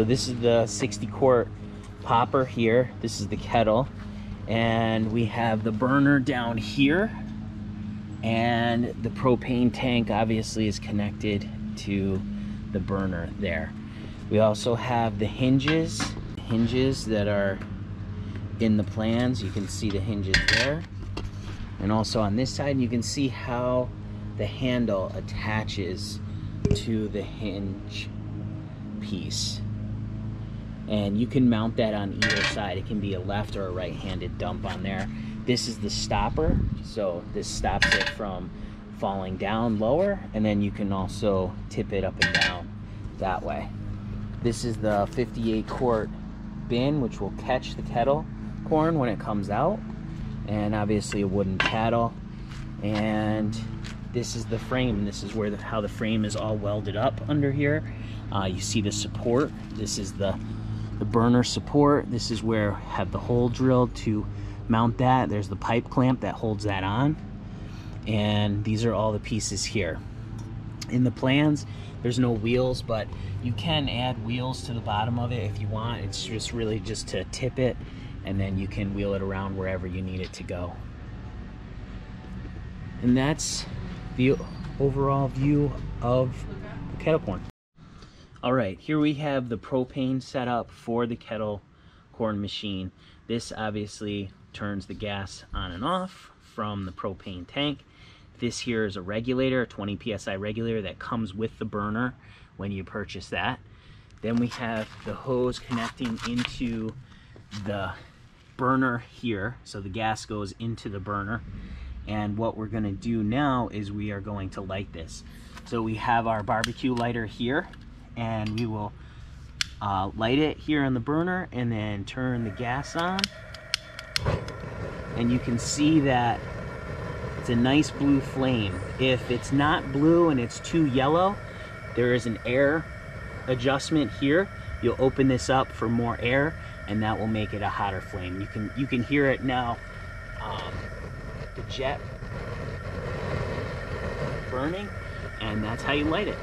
So this is the 60 quart popper here. This is the kettle. And we have the burner down here. And the propane tank obviously is connected to the burner there. We also have the hinges, hinges that are in the plans. You can see the hinges there. And also on this side, you can see how the handle attaches to the hinge piece. And you can mount that on either side. It can be a left or a right-handed dump on there. This is the stopper, so this stops it from falling down lower, and then you can also tip it up and down that way. This is the 58 quart bin, which will catch the kettle corn when it comes out, and obviously a wooden paddle. And this is the frame. This is where the, how the frame is all welded up under here. Uh, you see the support. This is the the burner support. This is where I have the hole drilled to mount that. There's the pipe clamp that holds that on. And these are all the pieces here. In the plans, there's no wheels, but you can add wheels to the bottom of it if you want. It's just really just to tip it and then you can wheel it around wherever you need it to go. And that's the overall view of the kettle corn. All right, here we have the propane setup for the kettle corn machine. This obviously turns the gas on and off from the propane tank. This here is a regulator, a 20 PSI regulator that comes with the burner when you purchase that. Then we have the hose connecting into the burner here. So the gas goes into the burner. And what we're gonna do now is we are going to light this. So we have our barbecue lighter here and we will uh, light it here on the burner and then turn the gas on. And you can see that it's a nice blue flame. If it's not blue and it's too yellow, there is an air adjustment here. You'll open this up for more air and that will make it a hotter flame. You can you can hear it now. Um, the jet burning and that's how you light it.